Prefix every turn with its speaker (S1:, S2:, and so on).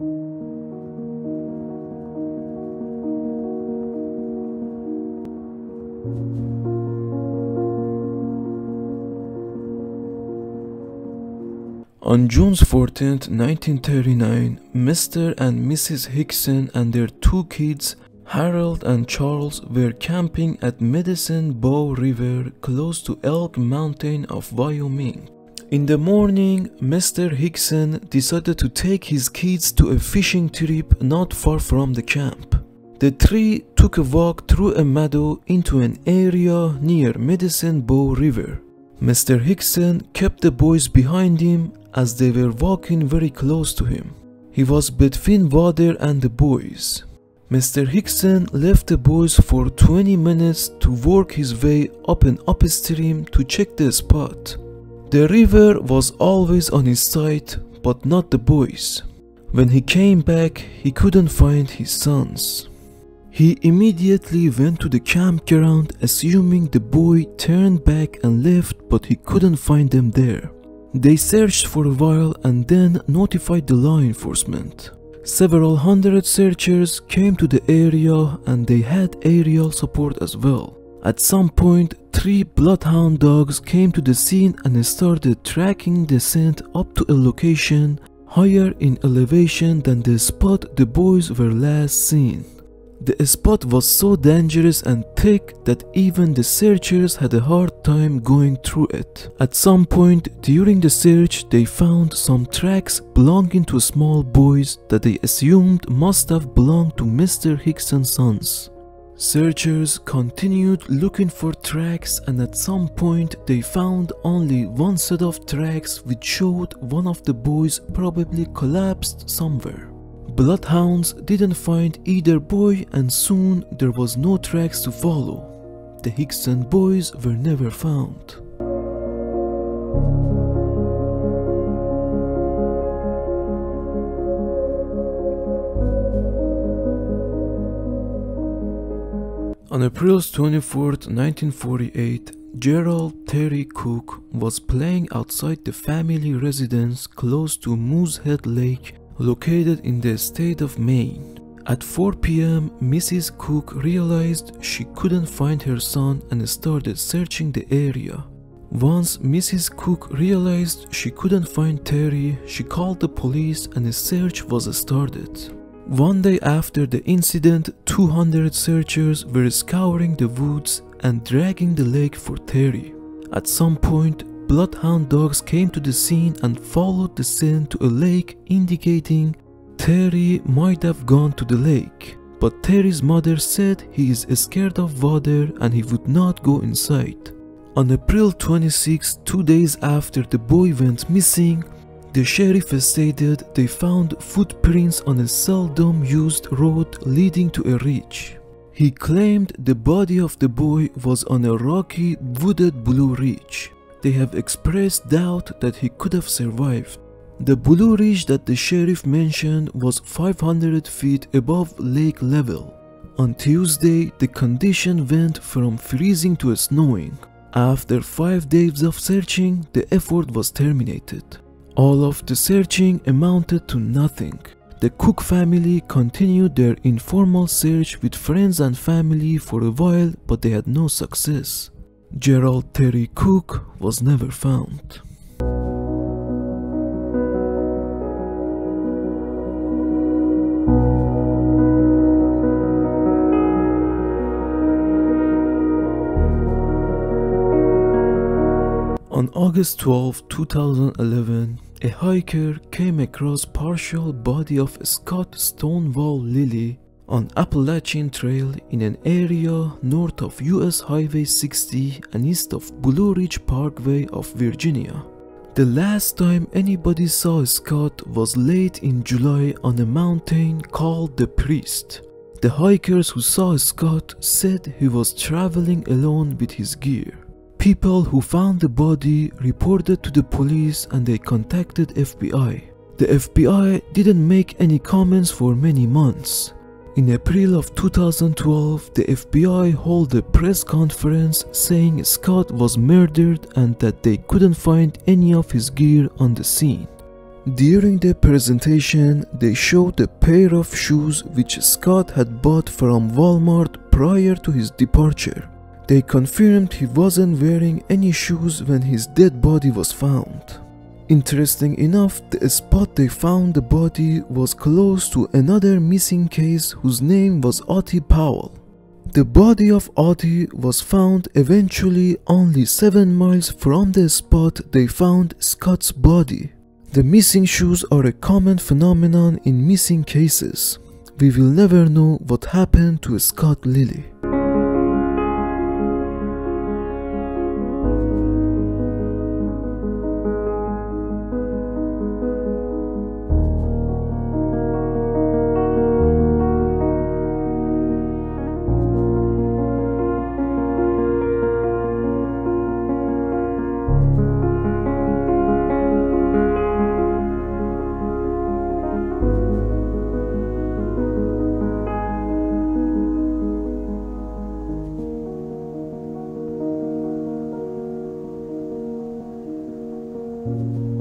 S1: On June 14, 1939, Mr. and Mrs. Hickson and their two kids, Harold and Charles, were camping at Medicine Bow River close to Elk Mountain of Wyoming. In the morning, Mr. Hickson decided to take his kids to a fishing trip not far from the camp. The three took a walk through a meadow into an area near Medicine Bow River. Mr. Hickson kept the boys behind him as they were walking very close to him. He was between water and the boys. Mr. Hickson left the boys for 20 minutes to work his way up and upstream to check the spot. The river was always on his side, but not the boys. When he came back, he couldn't find his sons. He immediately went to the campground assuming the boy turned back and left but he couldn't find them there. They searched for a while and then notified the law enforcement. Several hundred searchers came to the area and they had aerial support as well. At some point, three bloodhound dogs came to the scene and started tracking the scent up to a location higher in elevation than the spot the boys were last seen. The spot was so dangerous and thick that even the searchers had a hard time going through it. At some point during the search, they found some tracks belonging to small boys that they assumed must have belonged to Mr. Hickson's sons. Searchers continued looking for tracks and at some point they found only one set of tracks which showed one of the boys probably collapsed somewhere. Bloodhounds didn't find either boy and soon there was no tracks to follow. The Hickson boys were never found. On April 24, 1948, Gerald Terry Cook was playing outside the family residence close to Moosehead Lake located in the state of Maine. At 4 pm, Mrs. Cook realized she couldn't find her son and started searching the area. Once Mrs. Cook realized she couldn't find Terry, she called the police and a search was started. One day after the incident, 200 searchers were scouring the woods and dragging the lake for Terry. At some point, bloodhound dogs came to the scene and followed the scent to a lake indicating Terry might have gone to the lake. But Terry's mother said he is scared of water and he would not go inside. On April 26, two days after the boy went missing, the sheriff stated they found footprints on a seldom used road leading to a ridge. He claimed the body of the boy was on a rocky, wooded blue ridge they have expressed doubt that he could have survived. The Blue Ridge that the sheriff mentioned was 500 feet above lake level. On Tuesday, the condition went from freezing to snowing. After five days of searching, the effort was terminated. All of the searching amounted to nothing. The Cook family continued their informal search with friends and family for a while, but they had no success. Gerald Terry Cook was never found. On August 12, 2011, a hiker came across partial body of Scott Stonewall Lilly on Appalachian Trail in an area north of US Highway 60 and east of Blue Ridge Parkway of Virginia. The last time anybody saw Scott was late in July on a mountain called the Priest. The hikers who saw Scott said he was traveling alone with his gear. People who found the body reported to the police and they contacted FBI. The FBI didn't make any comments for many months. In April of 2012, the FBI held a press conference saying Scott was murdered and that they couldn't find any of his gear on the scene. During the presentation, they showed a pair of shoes which Scott had bought from Walmart prior to his departure. They confirmed he wasn't wearing any shoes when his dead body was found. Interesting enough, the spot they found the body was close to another missing case whose name was Ottie Powell. The body of Ottie was found eventually only 7 miles from the spot they found Scott's body. The missing shoes are a common phenomenon in missing cases. We will never know what happened to Scott Lilly. You